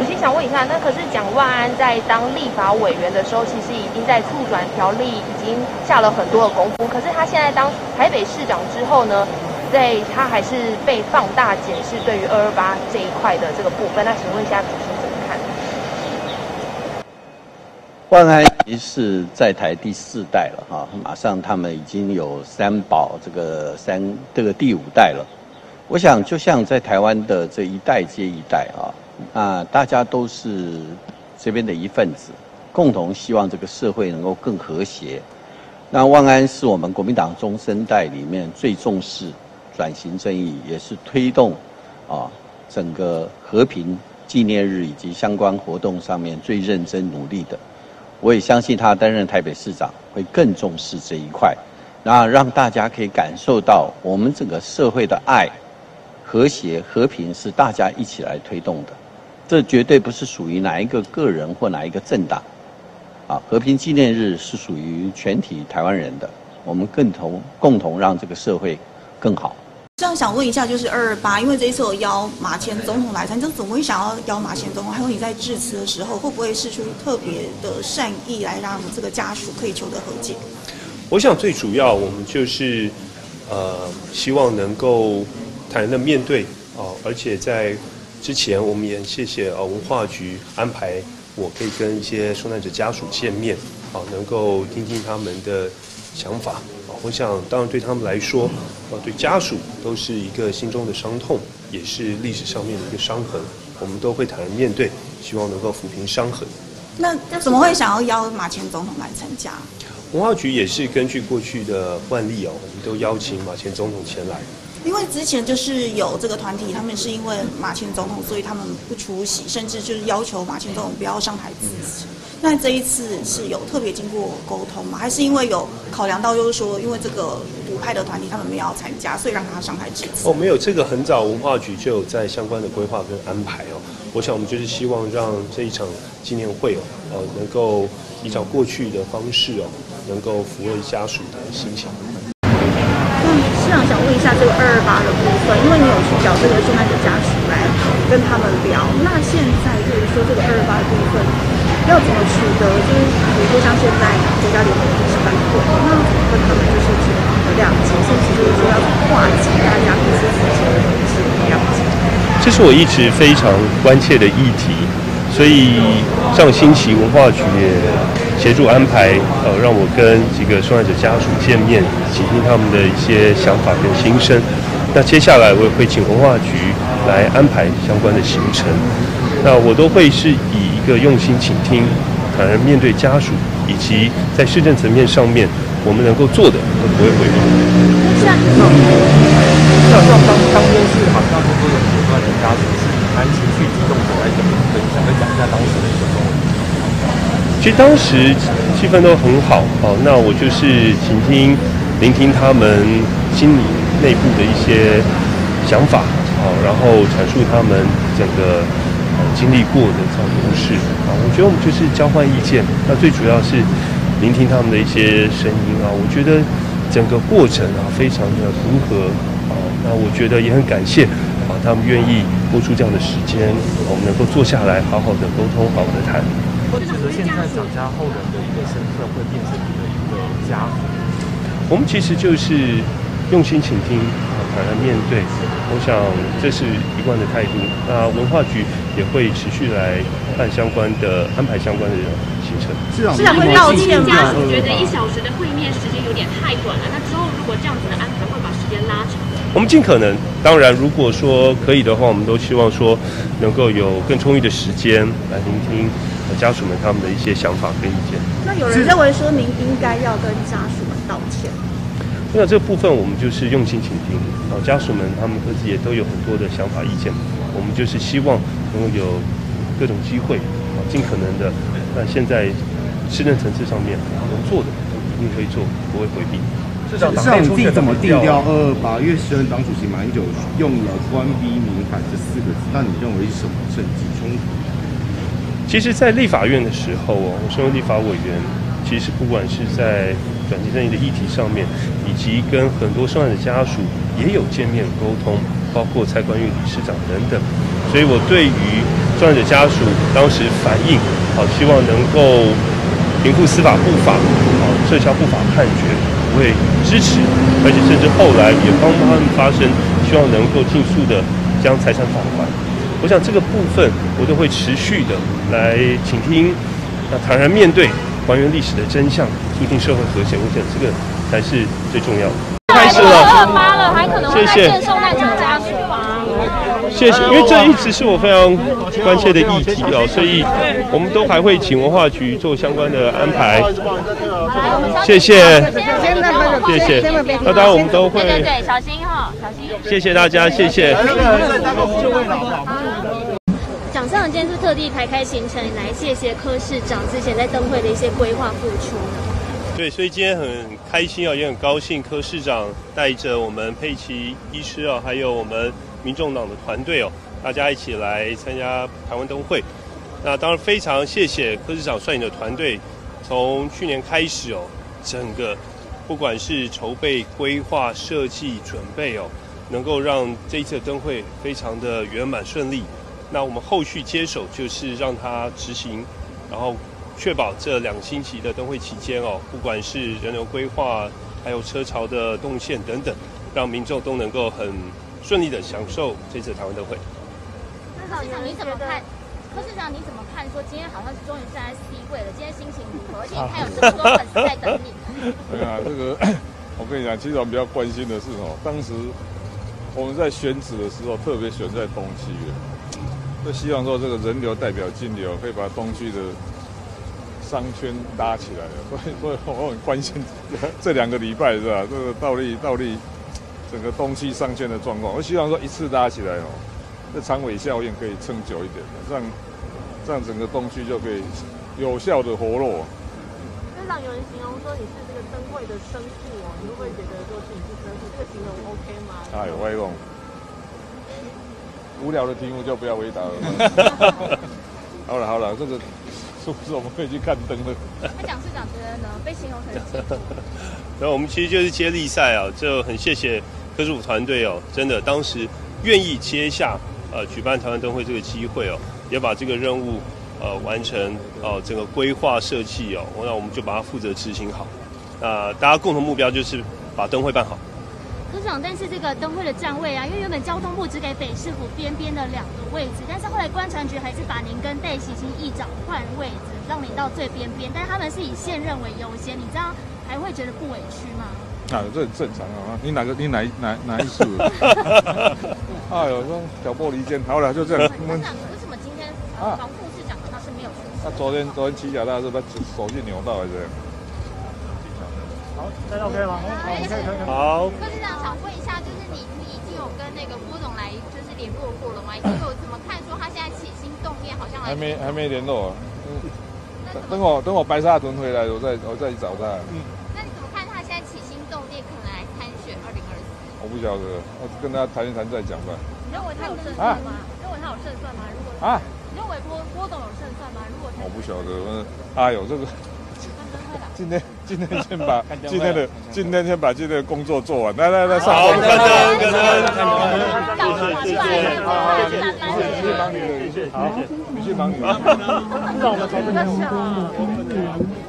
我先想问一下，那可是蒋万安在当立法委员的时候，其实已经在促转条例已经下了很多的功夫。可是他现在当台北市长之后呢，在他还是被放大检视对于二二八这一块的这个部分。那请问一下主席怎么看？万安已是在台第四代了哈，马上他们已经有三宝这个三这个第五代了。我想就像在台湾的这一代接一代啊，那大家都是这边的一份子，共同希望这个社会能够更和谐。那万安是我们国民党中生代里面最重视转型正义，也是推动啊整个和平纪念日以及相关活动上面最认真努力的。我也相信他担任台北市长会更重视这一块，那让大家可以感受到我们整个社会的爱、和谐、和平是大家一起来推动的，这绝对不是属于哪一个个人或哪一个政党，啊，和平纪念日是属于全体台湾人的，我们共同共同让这个社会更好。这样想问一下，就是二二八，因为这一次我邀马前总统来参，就怎么会想要邀马前总统？还有你在致辞的时候，会不会是出特别的善意来让这个家属可以求得和解？我想最主要，我们就是呃，希望能够坦然的面对哦，而且在之前，我们也谢谢呃文化局安排我可以跟一些受难者家属见面，啊，能够听听他们的想法。啊我想，当然对他们来说，呃，对家属都是一个心中的伤痛，也是历史上面的一个伤痕。我们都会坦然面对，希望能够抚平伤痕。那怎么会想要邀马前总统来参加？文化局也是根据过去的惯例哦，我们都邀请马前总统前来。因为之前就是有这个团体，他们是因为马前总统，所以他们不出席，甚至就是要求马前总统不要上台致辞。那这一次是有特别经过沟通吗？还是因为有考量到，就是说，因为这个独派的团体他们没有参加，所以让他上台致辞？哦，没有，这个很早文化局就有在相关的规划跟安排哦。我想我们就是希望让这一场纪念会哦，呃，能够依照过去的方式哦，能够抚慰家属的心情。市长想问一下这个二二八的部分，因为你有去找这个受害者家属来跟他们聊，那现在就是说这个二二八的部分要怎么取得？就是比如说像现在国家联盟也是反对，那怎么跟他们就是取得谅解，甚至就是说要化解大家彼此之间的一些谅解？这是我一直非常关切的议题，所以上星期文化局也协助安排，呃，让我跟几个受害者家属见面，倾听他们的一些想法跟心声。那接下来我也会请文化局来安排相关的行程。那我都会是以一个用心倾听、反而面对家属，以及在市政层面上面我们能够做的都不会回避。那像当当天是好像说有受害者家属是蛮情绪激动的，来怎么分享？可以讲一下当时的一个。其实当时气氛都很好，哦，那我就是倾听、聆听他们心里内部的一些想法，哦，然后阐述他们整个呃经历过的这样故事，啊，我觉得我们就是交换意见，那最主要是聆听他们的一些声音啊，我觉得整个过程啊非常的符合，啊，那我觉得也很感谢啊他们愿意播出这样的时间，我们能够坐下来好好的沟通，好好的谈。或者是现在蒋家后人的一个身份会变成你的一个家属？我们其实就是用心倾听，坦然面对。我想这是一贯的态度。那文化局也会持续来办相关的安排相关的行程。市长会道歉吗？家属觉得一小时的会面时间有点太短了。那之后如果这样子的安排，会把时间拉长？我们尽可能，当然如果说可以的话，我们都希望说能够有更充裕的时间来聆听家属们他们的一些想法跟意见。那有人认为说您应该要跟家属们道歉。那这部分我们就是用心倾听，啊，家属们他们各自也都有很多的想法意见，我们就是希望能够有各种机会，啊，尽可能的，那现在市政层次上面能做的，一定可以做，不会回避。市长，市长你自己怎么定调二二八？因为时任党主席马英九用了“官逼民反”这四个字，那你认为是什么政治冲突？其实，在立法院的时候哦，我身为立法委员，其实不管是在转型正义的议题上面，以及跟很多受害者家属也有见面沟通，包括蔡冠玉理事长等等，所以我对于受害者家属当时反映，好，希望能够平复司法不法，好，撤销不法判决，不会支持，而且甚至后来也帮他们发声，希望能够尽速的将财产返还。我想这个部分我都会持续的来倾听，那坦然面对，还原历史的真相，促进社会和谐。我想这个才是最重要的。开始了，二八了，还可能会再谢谢见受难者家属吗？谢谢，因为这一直是我非常关切的议题哦，所以我们都还会请文化局做相关的安排。谢谢，谢谢。那当然我们都会，对对对，小心哈，小心。谢谢大家，谢谢。蒋市长今天是特地排开行程来谢谢柯市长之前在灯会的一些规划付出呢。对，所以今天很开心啊，也很高兴，柯市长带着我们佩奇医师啊，还有我们民众党的团队哦，大家一起来参加台湾灯会。那当然非常谢谢柯市长率领的团队，从去年开始哦，整个不管是筹备、规划、设计、准备哦，能够让这一次的灯会非常的圆满顺利。那我们后续接手就是让它执行，然后确保这两星期的灯会期间哦，不管是人流规划，还有车潮的动线等等，让民众都能够很顺利的享受这次台湾灯会。柯市长你怎么看？柯市长你怎么看？说今天好像是终于站在 C 位了，今天心情如何？而且你看有这么多粉丝在等你。哎呀，这个我跟你讲，其实我们比较关心的是哦，当时我们在选址的时候，特别选在东区的，就希望说这个人流代表金流，可以把东区的商圈搭起来了。所以，所以我很关心这两个礼拜是吧？这个倒立倒立整个东区商圈的状况，我希望说一次搭起来哦，这长尾效应可以撑久一点的，这样这样整个东区就可以有效的活络。市长有人形容说你是这个灯会的生父哦，你会不会觉得说自己是生父？这个形容 OK 吗？哎呦，歪弄。无聊的题目就不要回答了。好了好了，这个是不是我们可以去看灯了？那蒋市长觉得呢？被形容成生父。然后我们其实就是接力赛啊，就很谢谢科主团队哦，真的当时愿意接下呃举办台湾灯会这个机会哦，也把这个任务呃完成哦，整个规划设计哦，那我们就把它负责执行好。那大家共同目标就是把灯会办好。科长，但是这个灯会的站位啊，因为原本交通部只给北市府边边的两个位置，但是后来观传局还是把您跟戴喜清议长换位置，让你到最边边，但是他们是以现任为优先，你这样还会觉得不委屈吗？啊，这很正常啊！你哪个你哪哪哪一组？哎呦，说挑拨离间，好了，就这样。科长，为什么今天呃黄副市长他是没有出席？那昨天昨天骑脚踏车把手机扭到还是？好，那 OK 吗？好，可以可以可以。好。柯市长想问一下，就是你你已经有跟那个郭总来就是联络过了吗？已经有怎么看说他现在起心动念，好像还没还没联络啊。嗯。等我等我白沙屯回来，我再我再去找他。嗯。我不晓得，我跟他谈一谈再讲吧。你认为他有胜算吗？认为他有胜算吗？如果啊？你认为郭郭董有胜算吗？如果我不晓得，哎呦这个。今天今天先把今天的今天先把今天的工作做完，来来来，上好，感恩感恩，谢谢谢谢，谢谢帮你的，谢谢，好，谢谢帮你，让我们从这边。